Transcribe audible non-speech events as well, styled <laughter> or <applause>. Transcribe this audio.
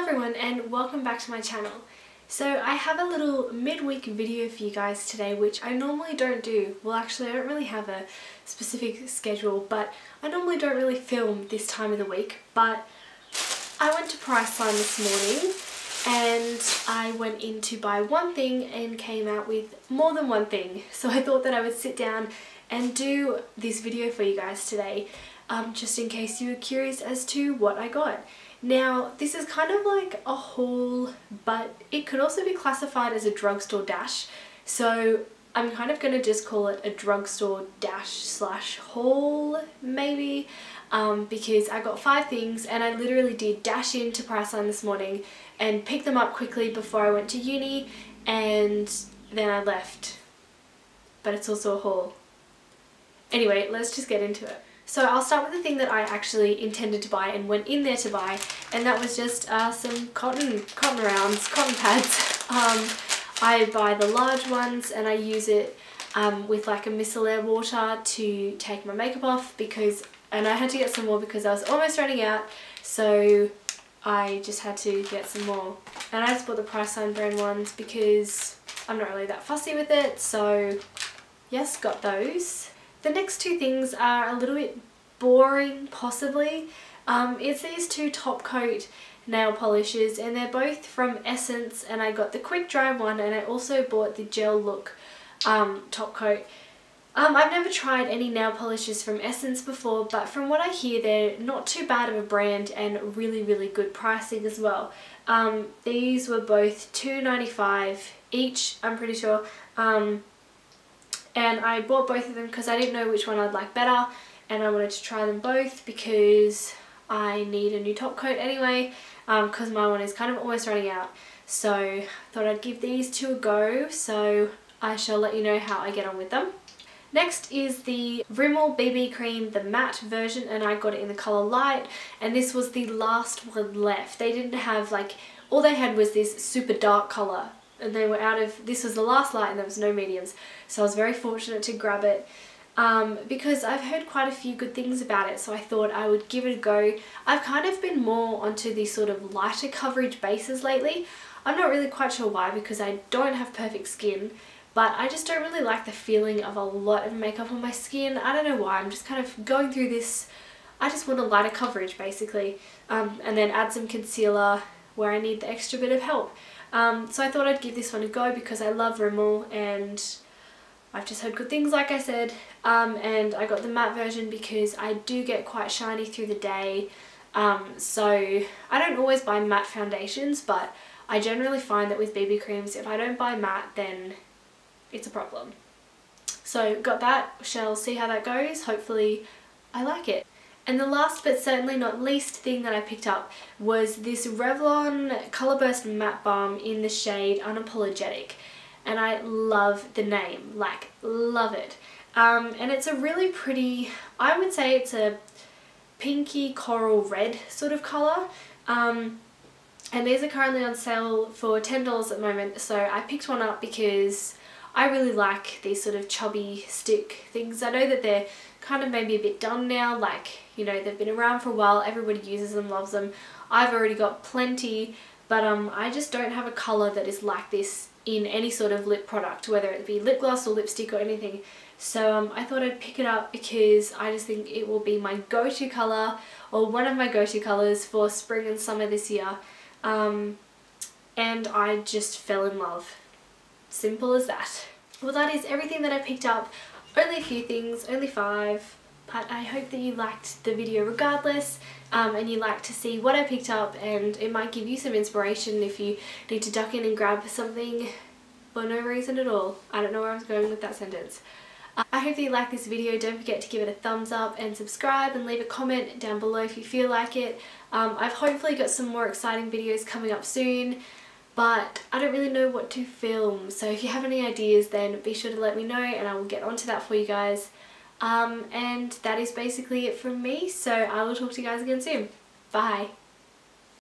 everyone and welcome back to my channel. So I have a little midweek video for you guys today which I normally don't do. Well actually I don't really have a specific schedule but I normally don't really film this time of the week but I went to Priceline this morning and I went in to buy one thing and came out with more than one thing. <laughs> So I thought that I would sit down and do this video for you guys today um, just in case you were curious as to what I got. Now this is kind of like a haul but it could also be classified as a drugstore dash so I'm kind of going to just call it a drugstore dash slash haul maybe um, because I got five things and I literally did dash into Priceline this morning and pick them up quickly before I went to uni and then I left but it's also a haul. Anyway let's just get into it. So I'll start with the thing that I actually intended to buy and went in there to buy and that was just uh, some cotton, cotton rounds, cotton pads. <laughs> Um, I buy the large ones and I use it um, with like a micellar water to take my makeup off because and I had to get some more because I was almost running out. So I just had to get some more. And I just bought the Priceline brand ones because I'm not really that fussy with it. So yes got those the next two things are a little bit boring, possibly. Um, it's these two top coat nail polishes and they're both from Essence and I got the quick dry one and I also bought the gel look um, top coat. Um, I've never tried any nail polishes from Essence before but from what I hear they're not too bad of a brand and really really good pricing as well. Um, these were both $2.95 each I'm pretty sure um, and I bought both of them because I didn't know which one I'd like better and I wanted to try them both because I need a new top coat anyway because um, my one is kind of almost running out so I thought I'd give these two a go so I shall let you know how I get on with them. Next is the Rimmel BB Cream, the matte version, and I got it in the colour light, and this was the last one left. They didn't have, like, all they had was this super dark colour, and they were out of, this was the last light and there was no mediums so I was very fortunate to grab it um, because I've heard quite a few good things about it so I thought I would give it a go. I've kind of been more onto these sort of lighter coverage bases lately. I'm not really quite sure why because I don't have perfect skin but I just don't really like the feeling of a lot of makeup on my skin. I don't know why, I'm just kind of going through this, I just want a lighter coverage basically um, and then add some concealer where I need the extra bit of help. Um, so I thought I'd give this one a go because I love Rimmel and I've just heard good things like I said um, and I got the matte version because I do get quite shiny through the day um, so I don't always buy matte foundations but I generally find that with BB creams if I don't buy matte then it's a problem. So got that, shall see how that goes, hopefully I like it. And the last but certainly not least thing that I picked up was this Revlon Colorburst Matte Balm in the shade Unapologetic. And I love the name, like love it. Um, and it's a really pretty, I would say it's a pinky coral red sort of colour. Um, and these are currently on sale for $10 at the moment so I picked one up because I really like these sort of chubby stick things. I know that they're kind of maybe a bit done now, like, you know, they've been around for a while, everybody uses them, loves them. I've already got plenty, but um, I just don't have a colour that is like this in any sort of lip product, whether it be lip gloss or lipstick or anything. So um, I thought I'd pick it up because I just think it will be my go-to colour or one of my go-to colours for spring and summer this year. Um, and I just fell in love. Simple as that. Well that is everything that I picked up. Only a few things, only five, but I hope that you liked the video regardless um, and you like to see what I picked up and it might give you some inspiration if you need to duck in and grab something for no reason at all. I don't know where I was going with that sentence. Uh, I hope that you like this video. Don't forget to give it a thumbs up and subscribe and leave a comment down below if you feel like it. Um, I've hopefully got some more exciting videos coming up soon but I don't really know what to film so if you have any ideas then be sure to let me know and I will get onto that for you guys um, and that is basically it from me so I will talk to you guys again soon. Bye!